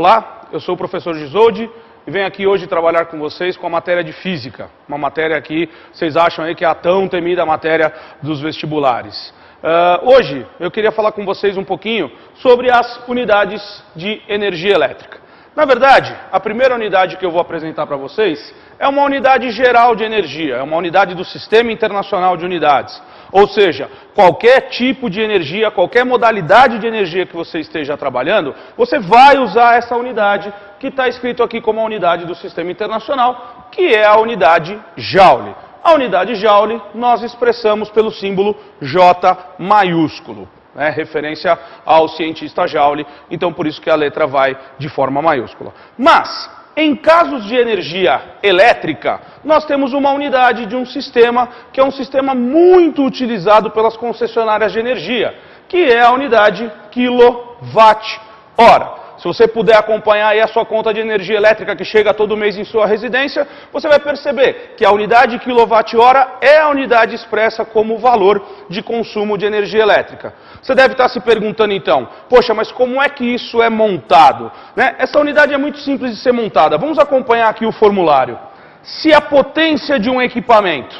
Olá, eu sou o professor Gisoldi e venho aqui hoje trabalhar com vocês com a matéria de Física, uma matéria que vocês acham aí que é a tão temida matéria dos vestibulares. Uh, hoje eu queria falar com vocês um pouquinho sobre as unidades de energia elétrica. Na verdade, a primeira unidade que eu vou apresentar para vocês é uma unidade geral de energia, é uma unidade do Sistema Internacional de Unidades. Ou seja, qualquer tipo de energia, qualquer modalidade de energia que você esteja trabalhando, você vai usar essa unidade que está escrito aqui como a unidade do Sistema Internacional, que é a unidade Joule. A unidade Joule nós expressamos pelo símbolo J maiúsculo né, referência ao cientista Joule, então por isso que a letra vai de forma maiúscula. Mas, em casos de energia elétrica, nós temos uma unidade de um sistema que é um sistema muito utilizado pelas concessionárias de energia, que é a unidade quilowatt-hora. Se você puder acompanhar aí a sua conta de energia elétrica que chega todo mês em sua residência, você vai perceber que a unidade quilowatt-hora é a unidade expressa como valor de consumo de energia elétrica. Você deve estar se perguntando então, poxa, mas como é que isso é montado? Né? Essa unidade é muito simples de ser montada. Vamos acompanhar aqui o formulário. Se a potência de um equipamento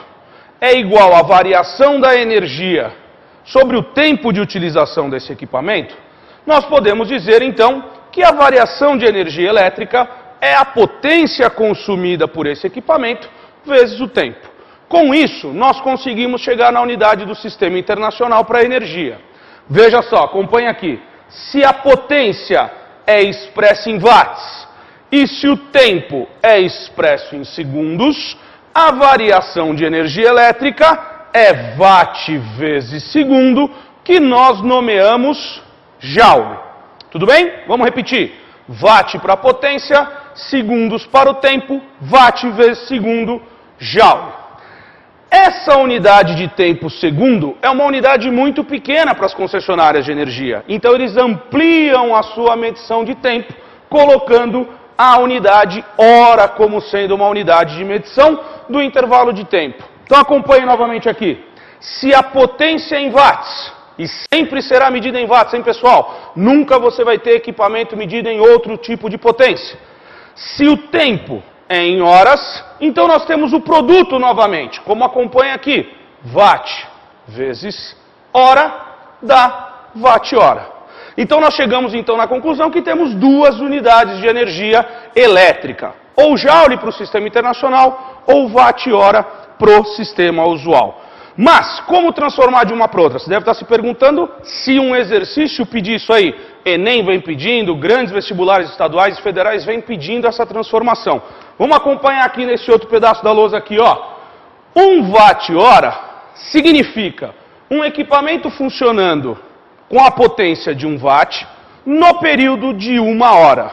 é igual à variação da energia sobre o tempo de utilização desse equipamento, nós podemos dizer então que a variação de energia elétrica é a potência consumida por esse equipamento vezes o tempo. Com isso, nós conseguimos chegar na unidade do Sistema Internacional para a Energia. Veja só, acompanhe aqui. Se a potência é expressa em watts e se o tempo é expresso em segundos, a variação de energia elétrica é watt vezes segundo, que nós nomeamos joule. Tudo bem? Vamos repetir. Watt para a potência, segundos para o tempo, watt vezes segundo, joule. Essa unidade de tempo segundo é uma unidade muito pequena para as concessionárias de energia. Então eles ampliam a sua medição de tempo, colocando a unidade hora como sendo uma unidade de medição do intervalo de tempo. Então acompanhe novamente aqui. Se a potência em watts e sempre será medida em watts, hein, pessoal? Nunca você vai ter equipamento medido em outro tipo de potência. Se o tempo é em horas, então nós temos o produto novamente, como acompanha aqui. Watt vezes hora dá watt-hora. Então nós chegamos então na conclusão que temos duas unidades de energia elétrica. Ou joule para o sistema internacional, ou watt-hora para o sistema usual. Mas, como transformar de uma para outra? Você deve estar se perguntando se um exercício pedir isso aí. Enem vem pedindo, grandes vestibulares estaduais e federais vêm pedindo essa transformação. Vamos acompanhar aqui nesse outro pedaço da lousa aqui, ó. 1 watt-hora significa um equipamento funcionando com a potência de 1 watt no período de uma hora.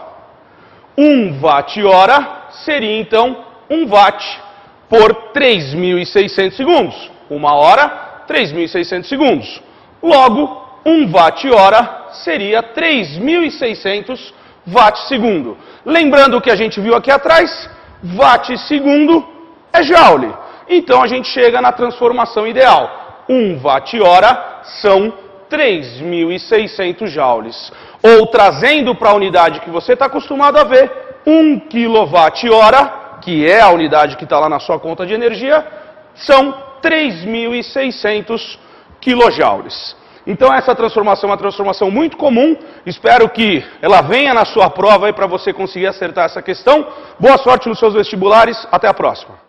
1 watt-hora seria, então, 1 watt por 3.600 segundos. Uma hora, 3.600 segundos. Logo, 1 watt-hora seria 3.600 watt-segundo. Lembrando o que a gente viu aqui atrás, watt-segundo é joule. Então a gente chega na transformação ideal. 1 watt-hora são 3.600 joules. Ou trazendo para a unidade que você está acostumado a ver, 1 kWh, que é a unidade que está lá na sua conta de energia, são 3.600 quilojoules. Então essa transformação é uma transformação muito comum, espero que ela venha na sua prova para você conseguir acertar essa questão. Boa sorte nos seus vestibulares, até a próxima.